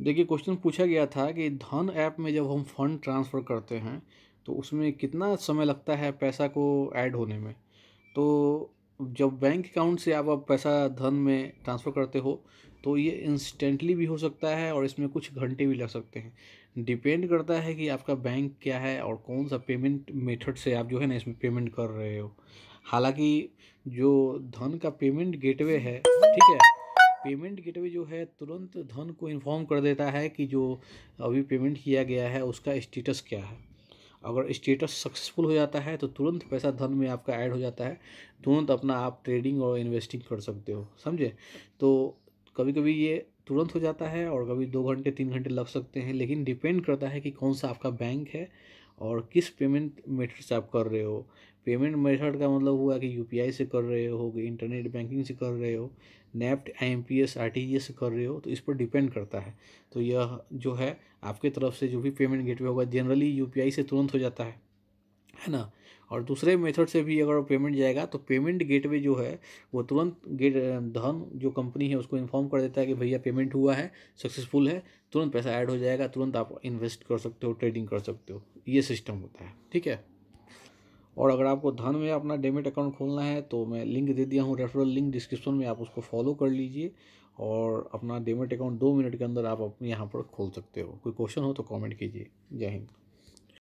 देखिए क्वेश्चन पूछा गया था कि धन ऐप में जब हम फंड ट्रांसफ़र करते हैं तो उसमें कितना समय लगता है पैसा को ऐड होने में? तो जब बैंक अकाउंट से आप पैसा धन में ट्रांसफ़र करते हो तो ये इंस्टेंटली भी हो सकता है और इसमें कुछ घंटे भी लग सकते हैं। डिपेंड करता है कि आपका बैंक क्या है और कौन सा पेमेंट मेथड से आप जो है ना इसमें पेमेंट कर रहे हो। हालाँकि जो धन का पेमेंट गेटवे है, ठीक है पेमेंट गेटवे जो है तुरंत धन को इन्फॉर्म कर देता है कि जो अभी पेमेंट किया गया है, उसका स्टेटस क्या है। अगर स्टेटस सक्सेसफुल हो जाता है तो तुरंत पैसा धन में आपका ऐड हो जाता है। तुरंत अपना आप ट्रेडिंग और इन्वेस्टिंग कर सकते हो, समझे? तो कभी कभी ये तुरंत हो जाता है और कभी दो घंटे, तीन घंटे लग सकते हैं, लेकिन डिपेंड करता है कि कौन सा आपका बैंक है और किस पेमेंट मेथड से आप कर रहे हो। पेमेंट मेथड का मतलब हुआ कि यूपीआई से कर रहे हो, कि इंटरनेट बैंकिंग से कर रहे हो, NEFT I M P S R T G S से कर रहे हो तो इस पर डिपेंड करता है। तो यह जो है, आपके तरफ़ से जो भी पेमेंट गेटवे होगा, जनरली यू पी आई से तुरंत हो जाता है। है ना? और दूसरे मेथड से भी अगर पेमेंट जाएगा तो पेमेंट गेटवे जो है, वो तुरंत गेट, धन जो कंपनी है, उसको इन्फॉर्म कर देता है कि भैया पेमेंट हुआ है, सक्सेसफुल है, तुरंत पैसा ऐड हो जाएगा, तुरंत आप इन्वेस्ट कर सकते हो, ट्रेडिंग कर सकते हो। ये सिस्टम होता है। ठीक है? और अगर आपको धन में अपना डेबिट अकाउंट खोलना है तो मैं लिंक दे दिया हूँ रेफरल लिंक डिस्क्रिप्शन में, आप उसको फॉलो कर लीजिए और अपना डेबिट अकाउंट दो मिनट के अंदर आप अपने यहाँ पर खोल सकते हो। कोई क्वेश्चन हो तो कॉमेंट कीजिए। जय हिंद।